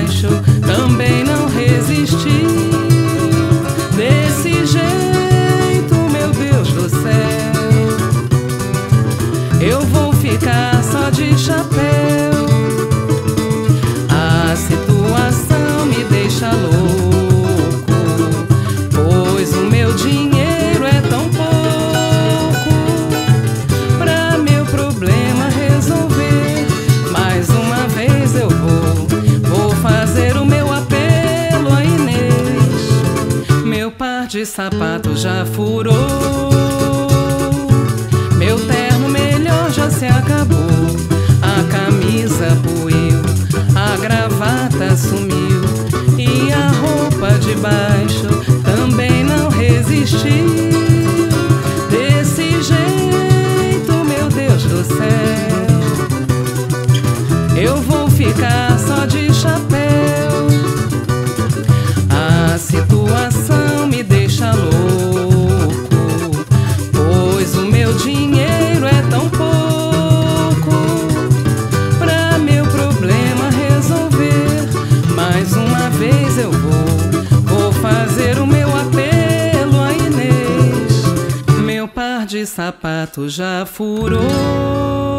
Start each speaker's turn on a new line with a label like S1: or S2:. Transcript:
S1: baixo, também não resisti. Desse jeito, meu Deus do céu, eu vou ficar só de chapéu. De sapato já furou. Meu terno melhor já se acabou. A camisa poeu, a gravata sumiu. E a roupa de baixo também não resistiu. Desse jeito, meu Deus do céu, eu vou ficar só de chapéu. Par de sapatos já furou.